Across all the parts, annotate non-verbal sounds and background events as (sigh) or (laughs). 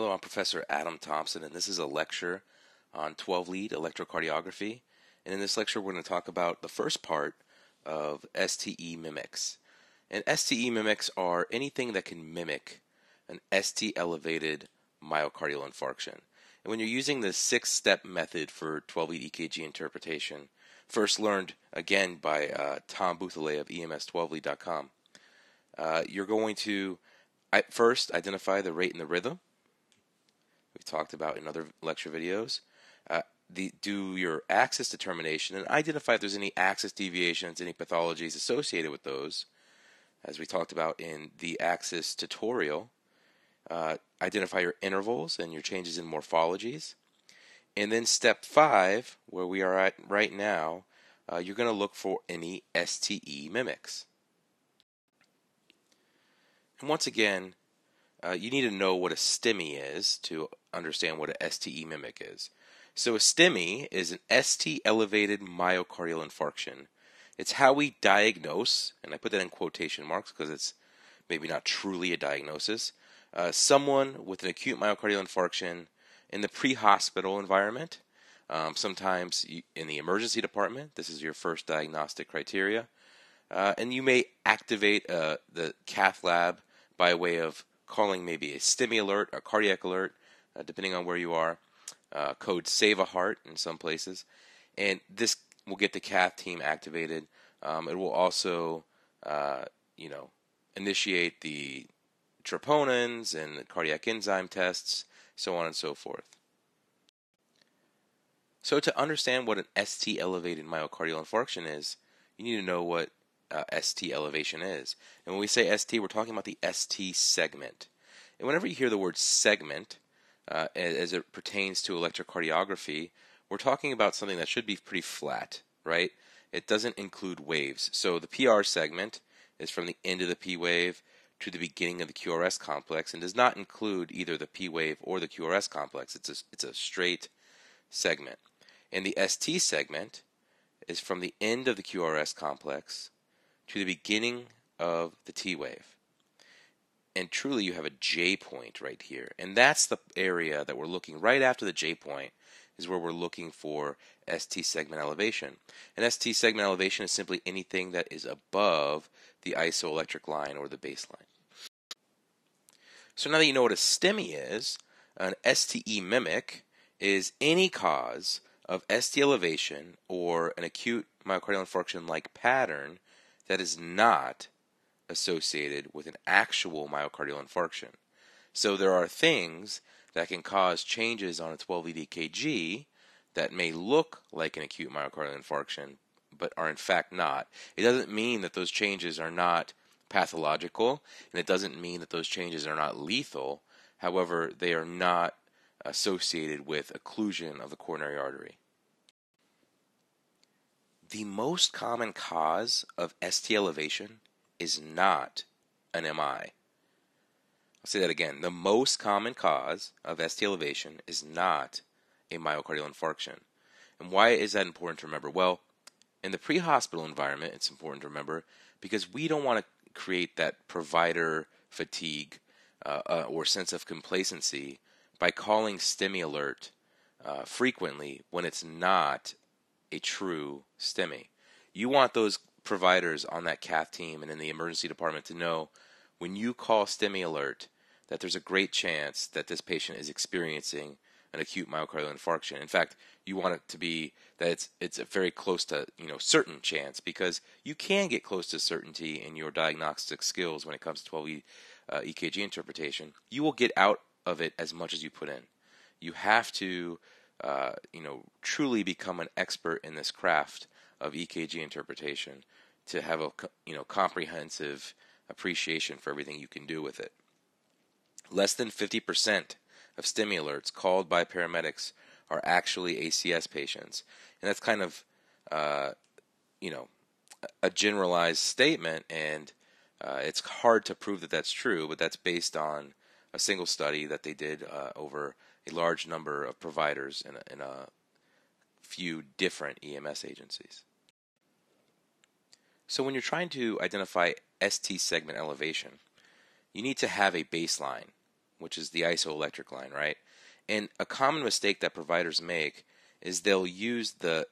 Hello, I'm Professor Adam Thompson, and this is a lecture on 12 lead electrocardiography. And in this lecture, we're going to talk about the first part of STE mimics. And STE mimics are anything that can mimic an ST elevated myocardial infarction. And when you're using the six step method for 12 lead EKG interpretation, first learned again by uh, Tom Bouthillet of EMS12lead.com, uh, you're going to first identify the rate and the rhythm. We've talked about in other lecture videos. Uh, the, do your axis determination and identify if there's any axis deviations, any pathologies associated with those, as we talked about in the axis tutorial. Uh, identify your intervals and your changes in morphologies. And then step five, where we are at right now, uh, you're going to look for any STE mimics. And once again, uh, you need to know what a STEMI is to understand what a STE mimic is. So a STEMI is an ST elevated myocardial infarction. It's how we diagnose, and I put that in quotation marks because it's maybe not truly a diagnosis, uh, someone with an acute myocardial infarction in the pre-hospital environment. Um, sometimes in the emergency department, this is your first diagnostic criteria. Uh, and you may activate uh, the cath lab by way of calling maybe a STEMI alert, a cardiac alert, uh, depending on where you are. Uh, code Save a Heart in some places, and this will get the cath team activated. Um, it will also, uh, you know, initiate the troponins and the cardiac enzyme tests, so on and so forth. So to understand what an ST elevated myocardial infarction is, you need to know what uh, ST elevation is. And when we say ST, we're talking about the ST segment. And whenever you hear the word segment, uh, as it pertains to electrocardiography, we're talking about something that should be pretty flat, right? It doesn't include waves. So the PR segment is from the end of the P wave to the beginning of the QRS complex and does not include either the P wave or the QRS complex. It's a, it's a straight segment. And the ST segment is from the end of the QRS complex to the beginning of the T wave. And truly, you have a J point right here. And that's the area that we're looking right after the J point is where we're looking for ST segment elevation. And ST segment elevation is simply anything that is above the isoelectric line or the baseline. So now that you know what a STEMI is, an STE mimic is any cause of ST elevation or an acute myocardial infarction like pattern that is not associated with an actual myocardial infarction. So there are things that can cause changes on a 12 lead EKG that may look like an acute myocardial infarction, but are in fact not. It doesn't mean that those changes are not pathological, and it doesn't mean that those changes are not lethal. However, they are not associated with occlusion of the coronary artery. The most common cause of ST elevation is not an MI. I'll say that again. The most common cause of ST elevation is not a myocardial infarction. And why is that important to remember? Well, in the pre hospital environment, it's important to remember because we don't want to create that provider fatigue uh, uh, or sense of complacency by calling STEMI alert uh, frequently when it's not a true STEMI. You want those providers on that cath team and in the emergency department to know when you call STEMI alert that there's a great chance that this patient is experiencing an acute myocardial infarction. In fact, you want it to be that it's it's a very close to you know certain chance because you can get close to certainty in your diagnostic skills when it comes to 12 uh, EKG interpretation. You will get out of it as much as you put in. You have to uh, you know, truly become an expert in this craft of EKG interpretation to have a you know comprehensive appreciation for everything you can do with it. Less than 50% of STEMI alerts called by paramedics are actually ACS patients, and that's kind of uh, you know a generalized statement, and uh, it's hard to prove that that's true, but that's based on a single study that they did uh, over a large number of providers in a, in a few different EMS agencies. So when you're trying to identify ST segment elevation, you need to have a baseline. which is the isoelectric line, right? And a common mistake that providers make is they'll use the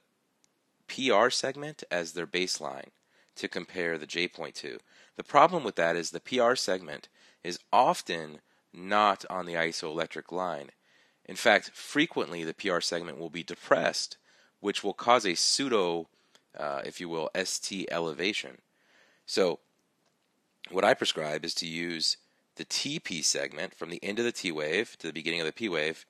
PR segment as their baseline to compare the J point to. The problem with that is the PR segment is often not on the isoelectric line. In fact, frequently the PR segment will be depressed, which will cause a pseudo, uh, if you will, ST elevation. So, what I prescribe is to use the TP segment from the end of the T wave to the beginning of the P wave.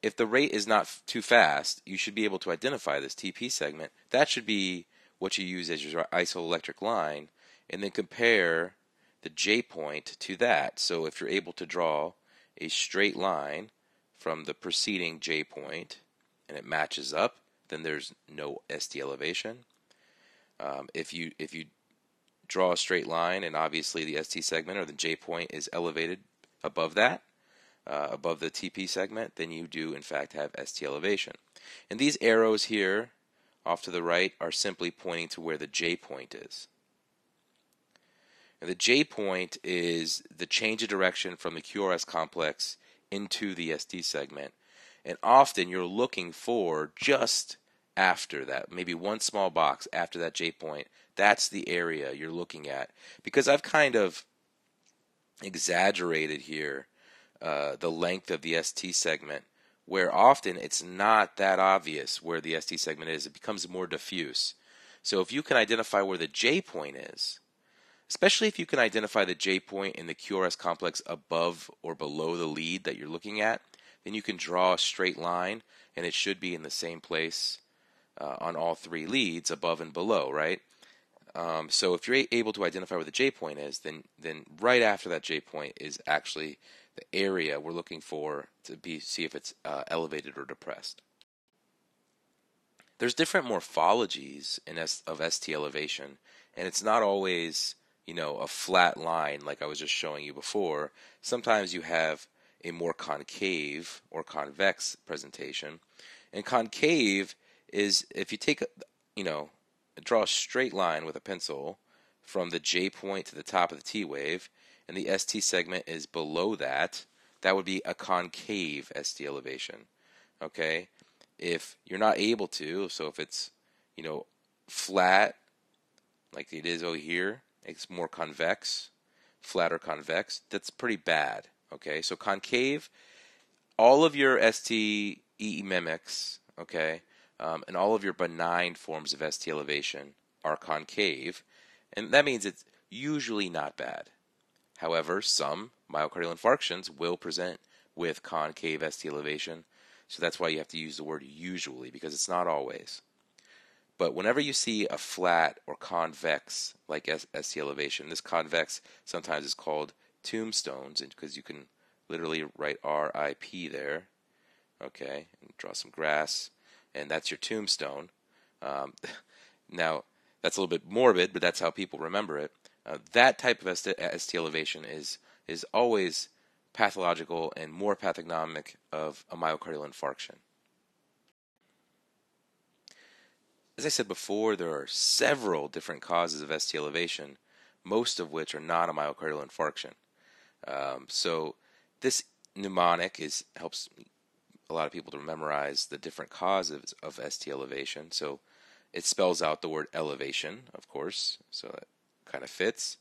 If the rate is not f- too fast, you should be able to identify this TP segment. That should be what you use as your isoelectric line, and then compare the J point to that. So if you're able to draw a straight line from the preceding J point and it matches up, then there's no ST elevation. Um, if you if you draw a straight line and obviously the ST segment or the J point is elevated above that, uh, above the TP segment, then you do in fact have ST elevation. And these arrows here off to the right are simply pointing to where the J point is. And the J point is the change of direction from the QRS complex into the ST segment. And often you're looking for just after that, maybe one small box after that J point. That's the area you're looking at. Because I've kind of exaggerated here uh, the length of the ST segment, where often it's not that obvious where the ST segment is. It becomes more diffuse. So if you can identify where the J point is, especially if you can identify the J point in the QRS complex above or below the lead that you're looking at, then you can draw a straight line and it should be in the same place uh, on all three leads, above and below, right? Um, so if you're able to identify where the J point is, then then right after that J point is actually the area we're looking for to be see if it's uh, elevated or depressed. There's different morphologies in S, of ST elevation, and it's not always you know, a flat line like I was just showing you before. Sometimes you have a more concave or convex presentation. And concave is if you take, you know, draw a straight line with a pencil from the J point to the top of the T wave, and the ST segment is below that, that would be a concave ST elevation. Okay? If you're not able to, so if it's, you know, flat, like it is over here, it's more convex, flatter convex. That's pretty bad. Okay, so concave, all of your ST EE mimics, okay, um, and all of your benign forms of ST elevation are concave, and that means it's usually not bad. However, some myocardial infarctions will present with concave ST elevation, so that's why you have to use the word usually because it's not always. But whenever you see a flat or convex like ST elevation, this convex sometimes is called tombstones because you can literally write RIP there. Okay, and draw some grass, and that's your tombstone. Um, (laughs) now, that's a little bit morbid, but that's how people remember it. Uh, that type of ST, ST elevation is is always pathological and more pathognomic of a myocardial infarction. As I said before, there are several different causes of ST elevation, most of which are not a myocardial infarction. Um, so this mnemonic is helps a lot of people to memorize the different causes of ST elevation. So it spells out the word elevation, of course, so that kind of fits.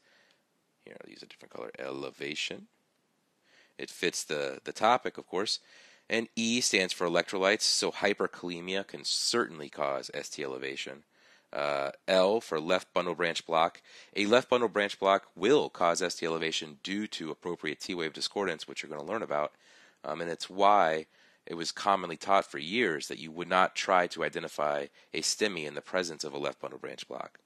Here, I'll use a different color, elevation. It fits the, the topic, of course. And E stands for electrolytes, so hyperkalemia can certainly cause ST elevation. Uh, L for left bundle branch block. A left bundle branch block will cause ST elevation due to appropriate T wave discordance, which you're going to learn about. Um, and it's why it was commonly taught for years that you would not try to identify a STEMI in the presence of a left bundle branch block.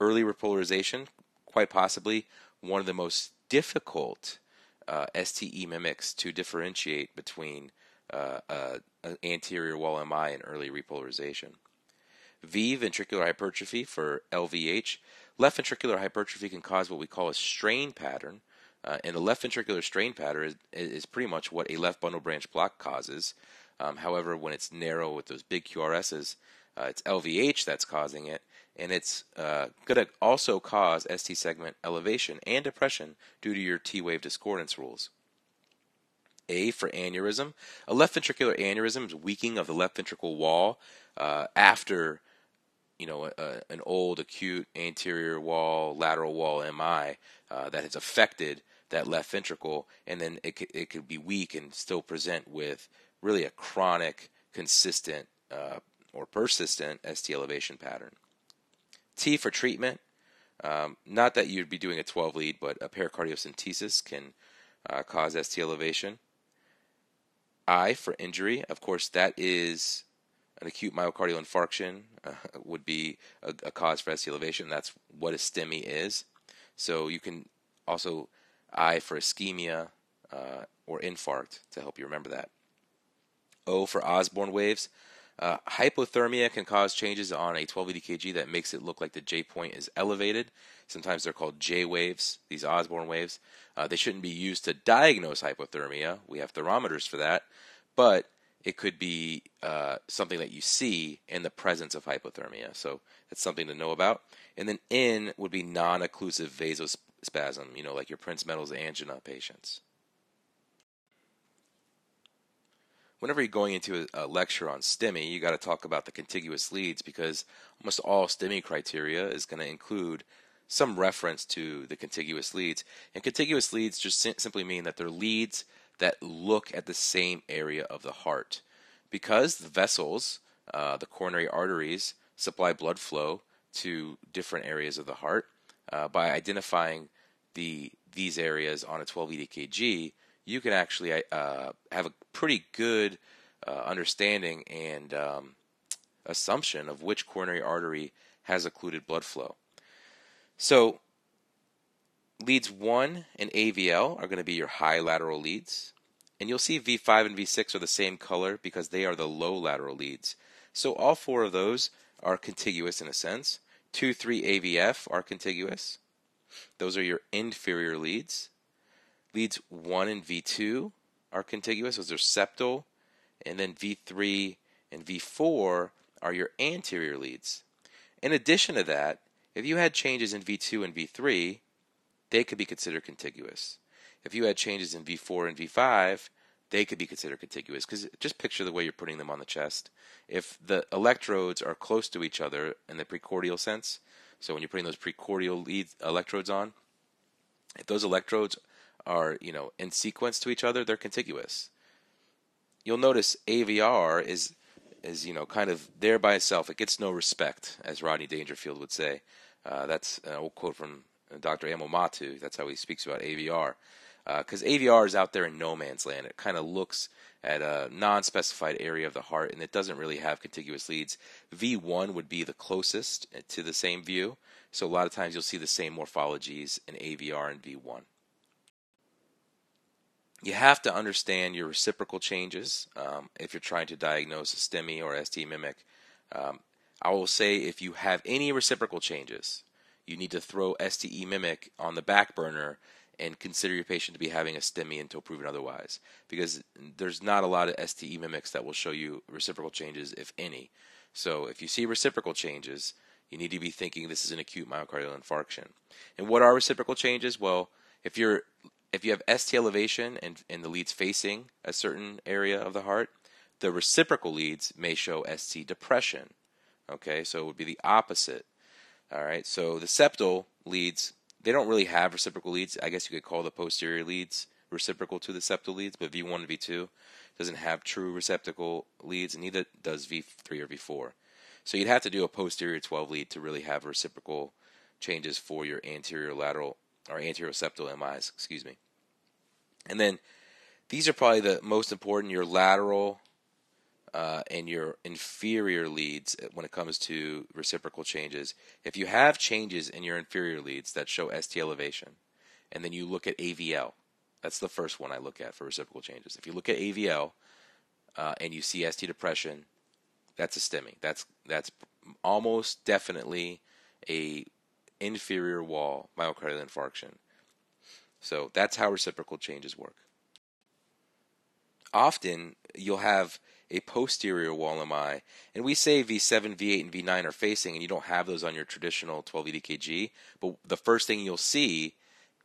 Early repolarization, quite possibly one of the most difficult uh, STE mimics to differentiate between uh, uh, anterior wall MI and early repolarization. V, ventricular hypertrophy for LVH. Left ventricular hypertrophy can cause what we call a strain pattern. Uh, and a left ventricular strain pattern is, is, pretty much what a left bundle branch block causes. Um, however, when it's narrow with those big QRSs, uh, it's LVH that's causing it, and it's uh, going to also cause ST segment elevation and depression due to your T wave discordance rules. A for aneurysm. A left ventricular aneurysm is weakening of the left ventricle wall uh, after you know a, an old acute anterior wall lateral wall MI uh, that has affected that left ventricle, and then it could, it could be weak and still present with really a chronic, consistent, uh, or persistent ST elevation pattern. T for treatment. Um, not that you'd be doing a 12 lead, but a pericardiocentesis can uh, cause ST elevation. I for injury. Of course, that is an acute myocardial infarction uh, (laughs) would be a, a, cause for ST elevation. That's what a STEMI is. So you can also I for ischemia uh, or infarct to help you remember that. O for Osborn waves. Uh, hypothermia can cause changes on a 12 EKG that makes it look like the J point is elevated. Sometimes they're called J waves, these Osborn waves. Uh, they shouldn't be used to diagnose hypothermia. We have thermometers for that. But it could be uh, something that you see in the presence of hypothermia. So that's something to know about. And then N would be non occlusive vasospasm, you know, like your Prince Prinzmetal's angina patients. Whenever you're going into a, lecture on STEMI, you got to talk about the contiguous leads because almost all STEMI criteria is going to include some reference to the contiguous leads. And contiguous leads just sim- simply mean that they're leads that look at the same area of the heart. Because the vessels, uh, the coronary arteries, supply blood flow to different areas of the heart, uh, by identifying the these areas on a 12 EKG, you can actually uh, have a pretty good uh, understanding and um, assumption of which coronary artery has occluded blood flow. So, leads 1 and AVL are going to be your high lateral leads. And you'll see V5 and V6 are the same color because they are the low lateral leads. So, all four of those are contiguous in a sense. 2, 3 AVF are contiguous. Those are your inferior leads. Leads 1 and V2 are contiguous, those are septal, and then V3 and V4 are your anterior leads. In addition to that, if you had changes in V2 and V3, they could be considered contiguous. If you had changes in V4 and V5, they could be considered contiguous because just picture the way you're putting them on the chest. If the electrodes are close to each other in the precordial sense, so when you're putting those precordial leads, electrodes on, if those electrodes are you know in sequence to each other, they're contiguous. You'll notice AVR is is you know kind of there by itself. It gets no respect, as Rodney Dangerfield would say. Uh, that's an old quote from Dr. Amal Mattu. That's how he speaks about AVR. Because uh, AVR is out there in no man's land. It kind of looks at a non-specified area of the heart, and it doesn't really have contiguous leads. V1 would be the closest to the same view, so a lot of times you'll see the same morphologies in AVR and V1 you have to understand your reciprocal changes um, if you're trying to diagnose a STEMI or ST mimic. Um, I will say if you have any reciprocal changes, you need to throw STE mimic on the back burner and consider your patient to be having a STEMI until proven otherwise. Because there's not a lot of STE mimics that will show you reciprocal changes, if any. So if you see reciprocal changes, you need to be thinking this is an acute myocardial infarction. And what are reciprocal changes? Well, if you're if you have ST elevation and, and the leads facing a certain area of the heart, the reciprocal leads may show ST depression. Okay, so it would be the opposite. All right, so the septal leads, they don't really have reciprocal leads. I guess you could call the posterior leads reciprocal to the septal leads, but V1 and V2 doesn't have true reciprocal leads, and neither does V3 or V4. So you'd have to do a posterior 12 lead to really have reciprocal changes for your anterior lateral or anterior septal MIs, excuse me. And then these are probably the most important your lateral uh, and your inferior leads when it comes to reciprocal changes. If you have changes in your inferior leads that show ST elevation, and then you look at AVL, that's the first one I look at for reciprocal changes. If you look at AVL uh, and you see ST depression, that's a STEMI. That's that's almost definitely a inferior wall myocardial infarction. So that's how reciprocal changes work. Often you'll have a posterior wall MI, and we say V7, V8, and V9 are facing, and you don't have those on your traditional 12 EKG. But the first thing you'll see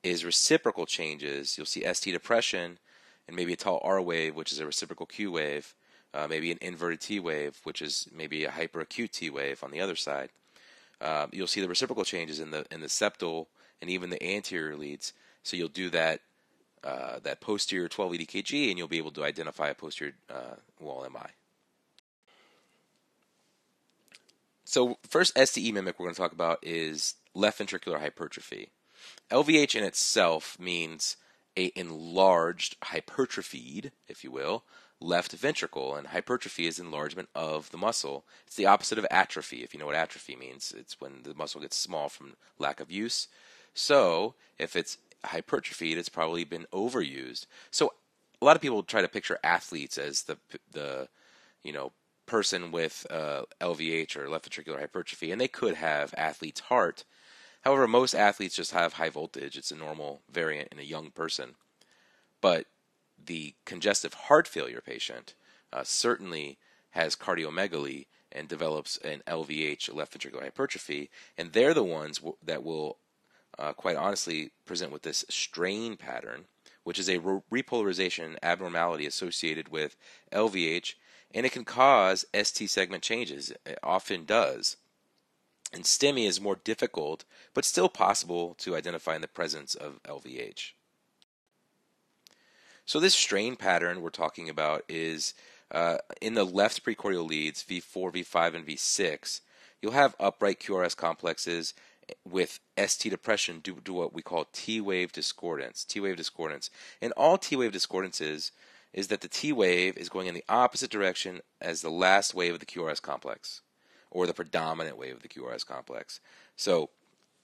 is reciprocal changes. You'll see ST depression, and maybe a tall R wave, which is a reciprocal Q wave, uh, maybe an inverted T wave, which is maybe a hyperacute T wave on the other side. Uh, you'll see the reciprocal changes in the in the septal and even the anterior leads. So you'll do that uh, that posterior 12 lead EKG, and you'll be able to identify a posterior uh, wall MI. So first STE mimic we're going to talk about is left ventricular hypertrophy. LVH in itself means a enlarged, hypertrophied, if you will, left ventricle, and hypertrophy is enlargement of the muscle. It's the opposite of atrophy, if you know what atrophy means. It's when the muscle gets small from lack of use. So, if it's hypertrophied, it's probably been overused. So, a lot of people try to picture athletes as the the you know person with uh, LVH or left ventricular hypertrophy, and they could have athlete's heart. However, most athletes just have high voltage. It's a normal variant in a young person. But the congestive heart failure patient uh, certainly has cardiomegaly and develops an LVH, left ventricular hypertrophy, and they're the ones w- that will, uh, quite honestly, present with this strain pattern, which is a re- repolarization abnormality associated with LVH, and it can cause ST segment changes. It often does. And STEMI is more difficult, but still possible to identify in the presence of LVH. So this strain pattern we're talking about is uh, in the left precordial leads, V4, V5, and V6. You'll have upright QRS complexes with ST depression to what we call T wave discordance. T wave discordance. And all T wave discordances is that the T wave is going in the opposite direction as the last wave of the QRS complex, or the predominant wave of the QRS complex. So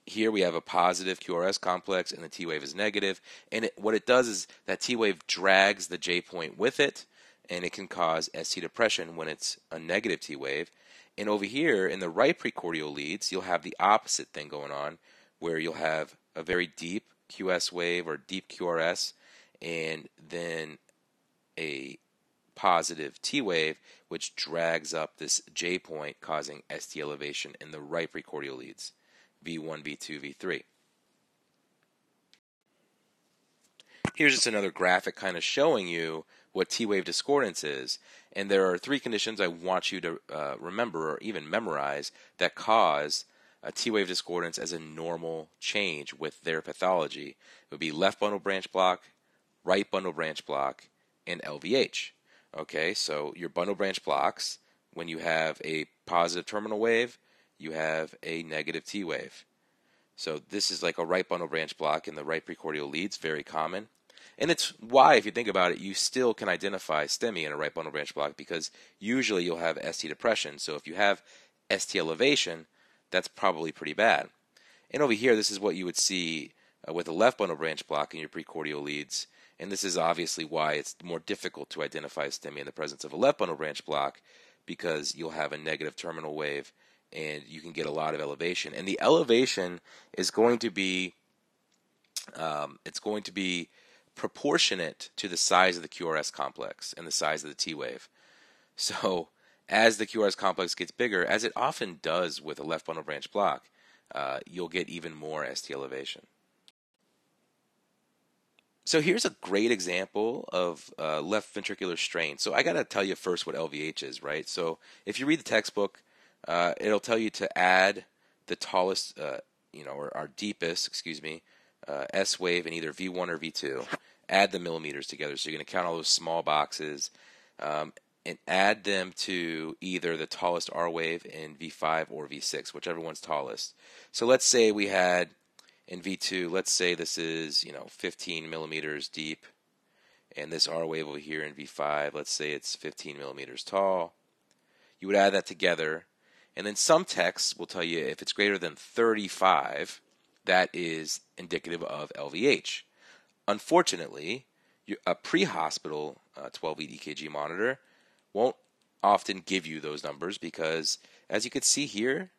here we have a positive QRS complex and the T wave is negative. And it, what it does is that T wave drags the J point with it and it can cause ST depression when it's a negative T wave. And over here in the right precordial leads, you'll have the opposite thing going on where you'll have a very deep QS wave or deep QRS and then a positive T wave, which drags up this J point, causing ST elevation in the right precordial leads. V1, V2, V3. Here's just another graphic kind of showing you what T-wave discordance is. And there are three conditions I want you to uh, remember or even memorize that cause a T-wave discordance as a normal change with their pathology. It would be left bundle branch block, right bundle branch block, and LVH. Okay, so your bundle branch blocks, when you have a positive terminal wave, you have a negative T wave. So this is like a right bundle branch block in the right precordial leads, very common. And it's why, if you think about it, you still can identify STEMI in a right bundle branch block because usually you'll have ST depression. So if you have ST elevation, that's probably pretty bad. And over here, this is what you would see uh, with a left bundle branch block in your precordial leads. And this is obviously why it's more difficult to identify STEMI in the presence of a left bundle branch block because you'll have a negative terminal wave and you can get a lot of elevation. And the elevation is going to be um, it's going to be proportionate to the size of the QRS complex and the size of the T wave. So as the QRS complex gets bigger, as it often does with a left bundle branch block, uh, you'll get even more ST elevation. So here's a great example of uh, left ventricular strain. So I got to tell you first what LVH is, right? So if you read the textbook, uh, it'll tell you to add the tallest, uh, you know, or our deepest, excuse me, uh, S wave in either V1 or V2. Add the millimeters together. So you're going to count all those small boxes um, and add them to either the tallest R wave in V5 or V6, whichever one's tallest. So let's say we had in V2, let's say this is, you know, 15 millimeters deep, and this R wave over here in V5, let's say it's 15 millimeters tall. You would add that together and then some texts will tell you if it's greater than 35, that is indicative of LVH. Unfortunately, a pre hospital uh, 12 lead EKG monitor won't often give you those numbers because, as you can see here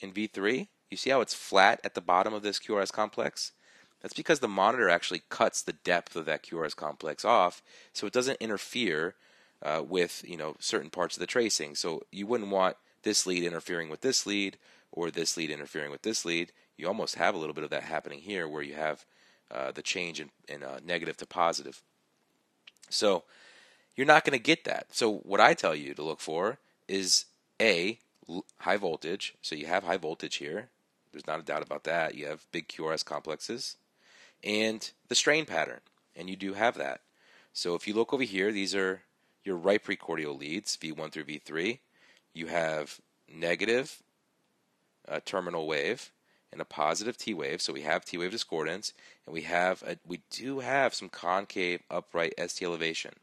in V3, you see how it's flat at the bottom of this QRS complex? That's because the monitor actually cuts the depth of that QRS complex off so it doesn't interfere uh, with you know certain parts of the tracing. So you wouldn't want this lead interfering with this lead or this lead interfering with this lead. You almost have a little bit of that happening here where you have uh, the change in, in uh, negative to positive. So you're not going to get that. So what I tell you to look for is A, high voltage. So you have high voltage here. There's not a doubt about that. You have big QRS complexes and the strain pattern. And you do have that. So if you look over here, these are your right precordial leads, V1 through V3. You have negative uh, terminal wave and a positive T wave. So we have T wave discordance, and we have a, we do have some concave upright ST elevation.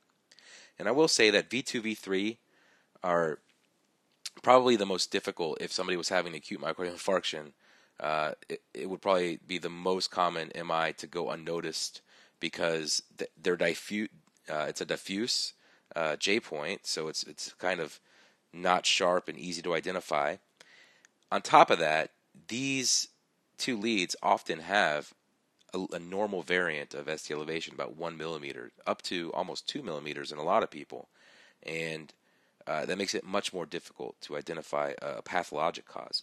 And I will say that V2, V3 are probably the most difficult if somebody was having acute myocardial (laughs) infarction. Uh, it, it, would probably be the most common MI to go unnoticed because they're diffuse. Uh, it's a diffuse uh, J point, so it's it's kind of not sharp and easy to identify. On top of that, these two leads often have a, a normal variant of ST elevation, about one millimeter, up to almost two millimeters in a lot of people, and uh, that makes it much more difficult to identify a pathologic cause.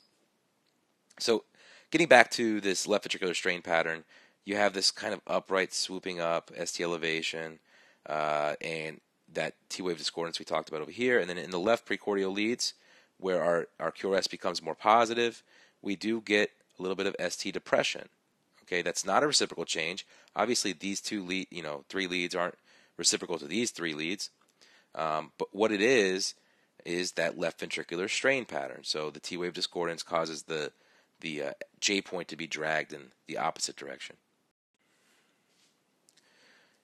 So, getting back to this left ventricular strain pattern, you have this kind of upright swooping up ST elevation, uh, and that T wave discordance we talked about over here. And then in the left precordial leads, where our, our QRS becomes more positive, we do get a little bit of ST depression. Okay, that's not a reciprocal change. Obviously, these two lead, you know, three leads aren't reciprocal to these three leads. Um, but what it is is that left ventricular strain pattern. So the T wave discordance causes the the uh, J point to be dragged in the opposite direction.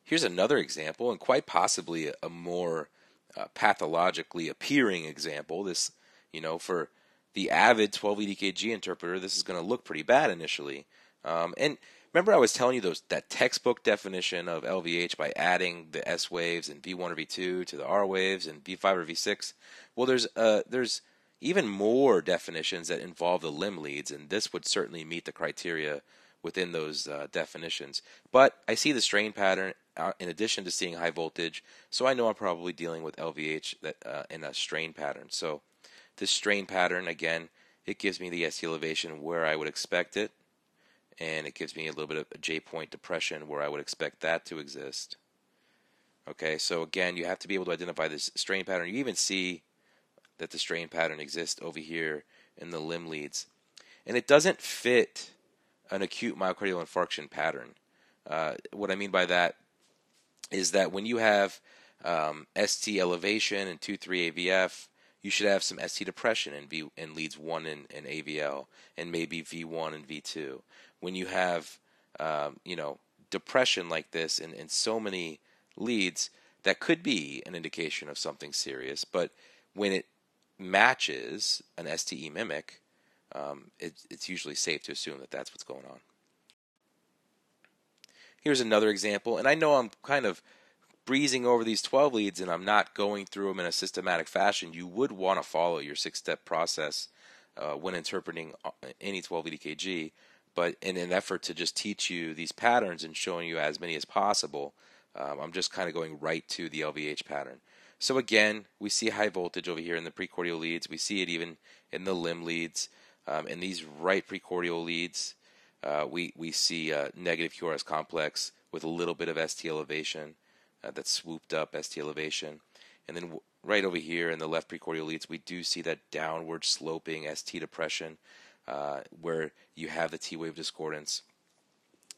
Here's another example, and quite possibly a more uh, pathologically appearing example. This, you know, for the avid 12 lead EKG interpreter, this is going to look pretty bad initially. Um, and remember, I was telling you those that textbook definition of LVH by adding the S waves and V1 or V2 to the R waves and V5 or V6. Well, there's uh, there's even more definitions that involve the limb leads, and this would certainly meet the criteria within those uh, definitions. But I see the strain pattern uh, in addition to seeing high voltage, so I know I'm probably dealing with LVH that uh, in a strain pattern. So this strain pattern again, it gives me the ST elevation where I would expect it, and it gives me a little bit of a J point depression where I would expect that to exist. Okay, so again, you have to be able to identify this strain pattern. You even see that the strain pattern exists over here in the limb leads, and it doesn't fit an acute myocardial infarction pattern. Uh, what I mean by that is that when you have um, ST elevation and 2-3 AVF, you should have some ST depression in V in leads 1 and, and AVL, and maybe V1 and V2. When you have um, you know depression like this in, in so many leads, that could be an indication of something serious. But when it matches an STE mimic, um, it, it's usually safe to assume that that's what's going on. Here's another example, and I know I'm kind of breezing over these 12 leads and I'm not going through them in a systematic fashion. You would want to follow your six step process uh, when interpreting uh, any 12 lead EKG, but in an effort to just teach you these patterns and showing you as many as possible, um, I'm just kind of going right to the LVH pattern. So again, we see high voltage over here in the precordial leads. We see it even in the limb leads. Um, in these right precordial leads, uh, we, we see a negative QRS complex with a little bit of ST elevation, uh, that swooped up ST elevation. And then w- right over here in the left precordial leads, we do see that downward sloping ST depression uh, where you have the T wave discordance.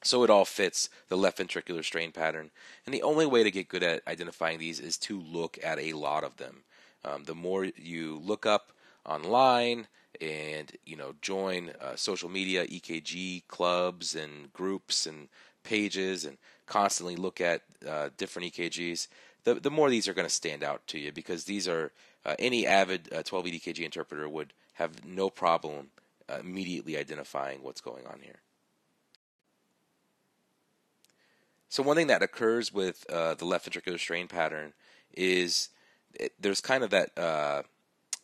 So it all fits the left ventricular strain pattern. And the only way to get good at identifying these is to look at a lot of them. Um, the more you look up online, and you know join uh, social media EKG clubs and groups and pages and constantly look at uh, different EKGs, the the more these are going to stand out to you because these are uh, any avid 12 lead EKG interpreter would have no problem uh, immediately identifying what's going on here. So one thing that occurs with uh, the left ventricular strain pattern is it, there's kind of that uh,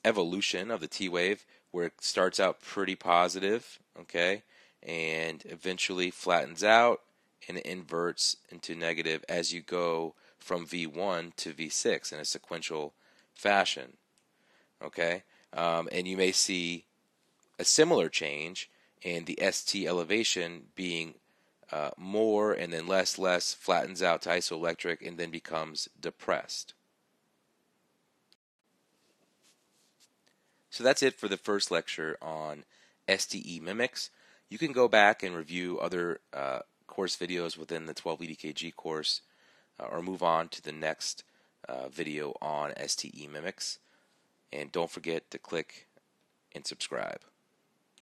evolution of the T wave where it starts out pretty positive, okay, and eventually flattens out and it inverts into negative as you go from V1 to V6 in a sequential fashion, okay, um, and you may see a similar change in the ST elevation being uh, more and then less, less, flattens out to isoelectric, and then becomes depressed. So that's it for the first lecture on STE mimics. You can go back and review other uh, course videos within the 12 EDKG course uh, or move on to the next uh, video on STE mimics. And don't forget to click and subscribe.